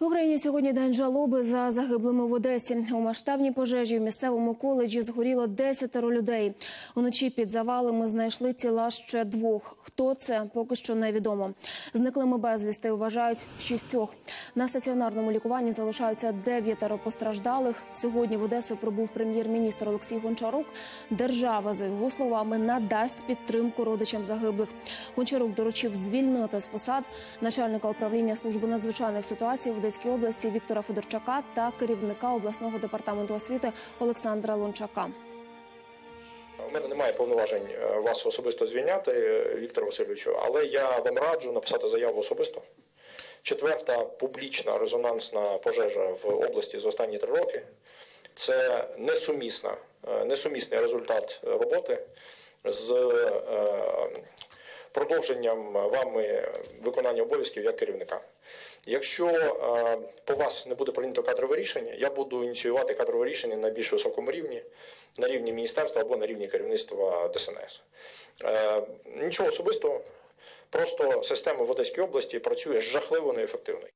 В Україні сьогодні день жалоби за загиблими в Одесі. У масштабній пожежі в місцевому коледжі згоріло десятеро людей. Уночі під завалами знайшли тіла ще двох. Хто це, поки що невідомо. Зниклими безвісти вважають шістьох. На стаціонарному лікуванні залишаються дев'ятеро постраждалих. Сьогодні в Одесу прибув прем'єр-міністр Олексій Гончарук. Держава, за його словами, надасть підтримку родичам загиблих. Гончарук доручив звільнити з посад начальника управління служби надзвичайних ситуацій в Одеській області Віктора Федорчака та керівника обласного департаменту освіти Олександра Лунчака. У мене немає повноважень е, вас особисто звільняти, е, Віктор Васильовичу, але я вам раджу написати заяву особисто. Четверта публічна резонансна пожежа в області за останні три роки це несумісна, е, несумісний результат роботи з продовженням вами виконання обов'язків як керівника. Якщо е, по вас не буде прийнято кадрове рішення, я буду ініціювати кадрове рішення на більш високому рівні, на рівні міністерства або на рівні керівництва ДСНС. Е, нічого особистого, просто система в Одеській області працює жахливо неефективно.